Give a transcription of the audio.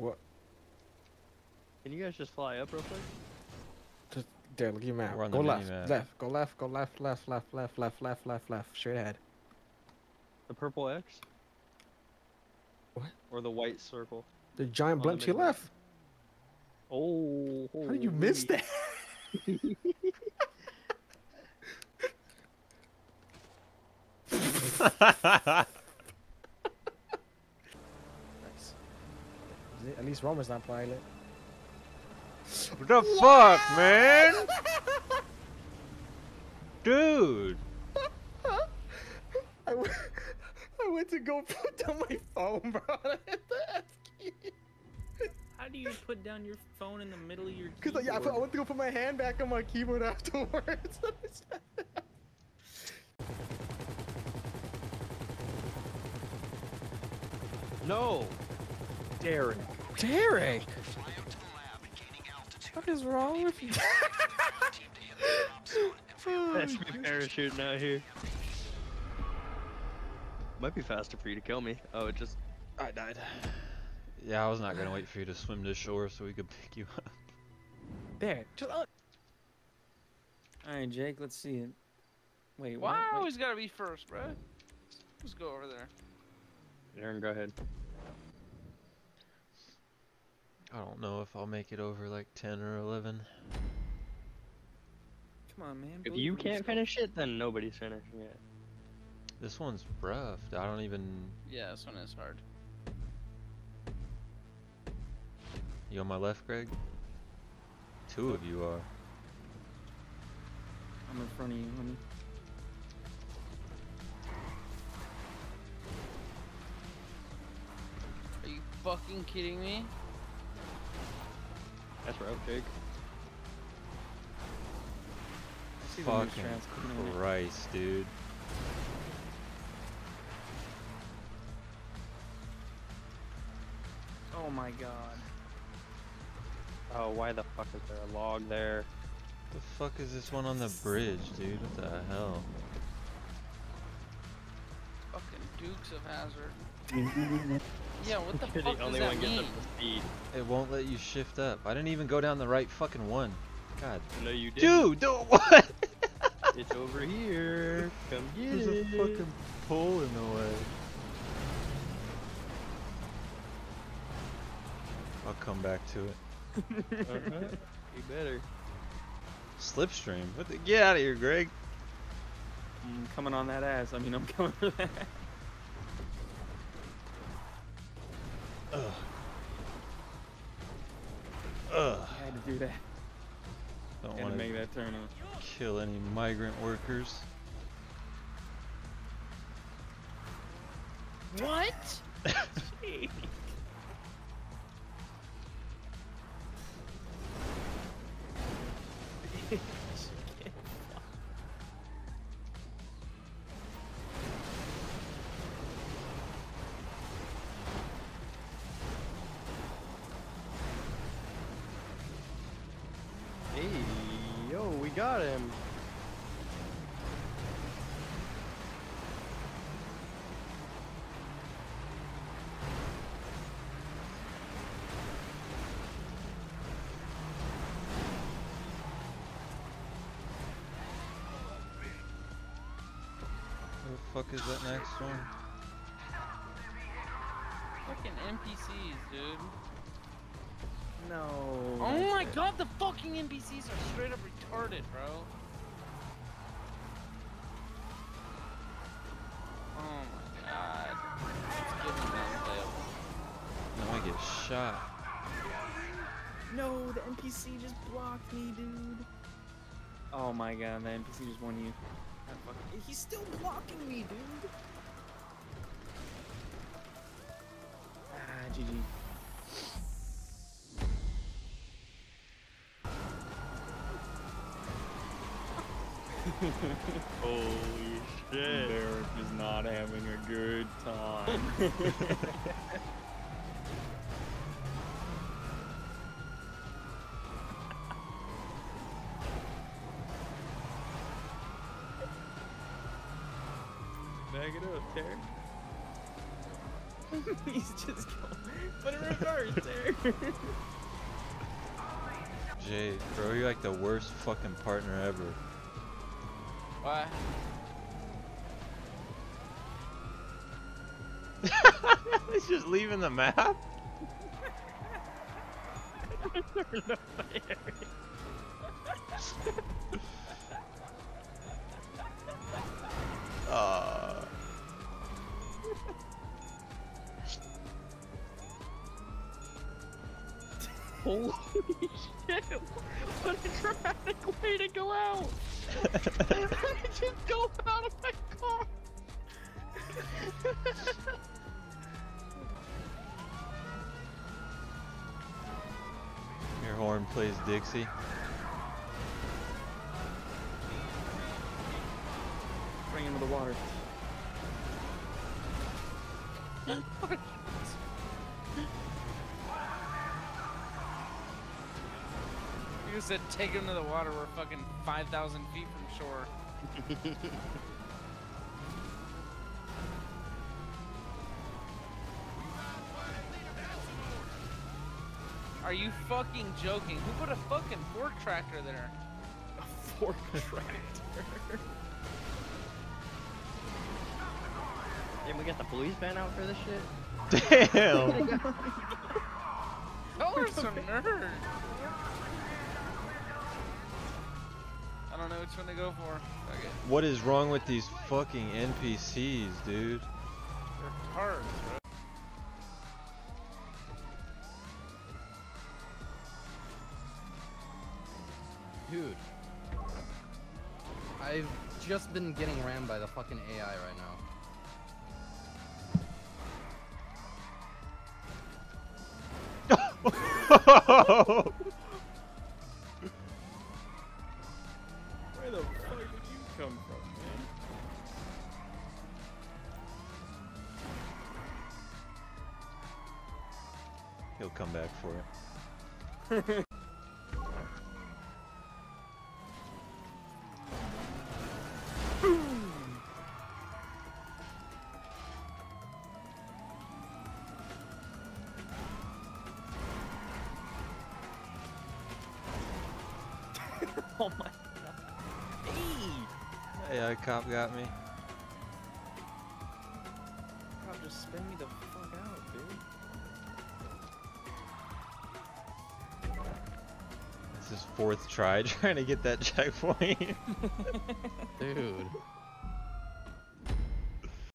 What? Can you guys just fly up real quick? Just there. Look at your map. We're on Go the left. mini-map. Left. Go left. Go left. Left. Left. Left. Left. Left. Left. Left. Straight ahead. The purple X? What? Or the white circle? The giant On the blimp to your mini-map. left. Oh. How did you miss holy. that? At least Roman's not pilot. What the fuck, man? Dude. I went, I went to go put down my phone, bro. I hit the F key. How do you put down your phone in the middle of your Cause like, yeah, I, put, I went to go put my hand back on my keyboard afterwards. No! Derek. Derek. What is wrong with you? That's me parachuting out here. Might be faster for you to kill me. Oh, it just. I died. Yeah, I was not gonna wait for you to swim to shore so we could pick you up. there. Just uh, All right, Jake. Let's see it. Wait. what? Why I Wait. always gotta be first, bro? Let's go over there. Aaron, go ahead. I don't know if I'll make it over like 10 or 11. Come on, man. If you can't finish it, then nobody's finishing it. This one's rough. I don't even. Yeah, this one is hard. You on my left, Greg? Two of you are. I'm in front of you, homie. Are you fucking kidding me? That's rough, Jake. See the new Fucking strats coming. Christ, dude. Oh my god. Oh, why the fuck is there a log there? The fuck is this one on the bridge, dude? What the hell? Fucking Dukes of Hazzard. yeah, what the You're fuck the only does one that getting mean? up to speed. It won't let you shift up. I didn't even go down the right fucking one. God. No, you did. Dude, dude, what? It's over here. Come get There's a fucking pole in the way. I'll come back to it. Uh-huh. You better. Slipstream. What the? Get out of here, Greg. I'm coming on that ass. I mean, I'm coming for that. I do that. Don't want to make that turn on. kill any migrant workers. What? got him. Where the fuck is that next one? Fucking NPCs, dude. No. Oh my it. god, the fucking NPCs are straight up retarded, bro. Oh my god. It's giving me unplayable. No, I get shot. No, the NPC just blocked me, dude. Oh my god, the NPC just won you. Fucking- He's still blocking me, dude. Ah, GG. Holy shit. Derek is not having a good time. Bag it up, Terry. He's just going. But in reverse there. Jay, bro, you're like the worst fucking partner ever. Why? He's just leaving the map. Uh, Holy shit! What a dramatic way to go out! I Just go out of my car! your horn plays Dixie. Bring him to the water. You said take him to the water. We're fucking 5,000 feet from shore. Are you fucking joking? Who put a fucking fork tractor there? A fork tractor. Didn't we get the police van out for this shit? Damn. Y'all are some nerds. Don't know which one to go for. Fuck it. what is wrong with these fucking NPCs, dude? They're tards, bro. Dude. I've just been getting rammed by the fucking AI right now. He'll come back for it. Oh my god. Hey! AI cop got me. God, just spin me the fuck out, dude. This is fourth try trying to get that checkpoint. Dude.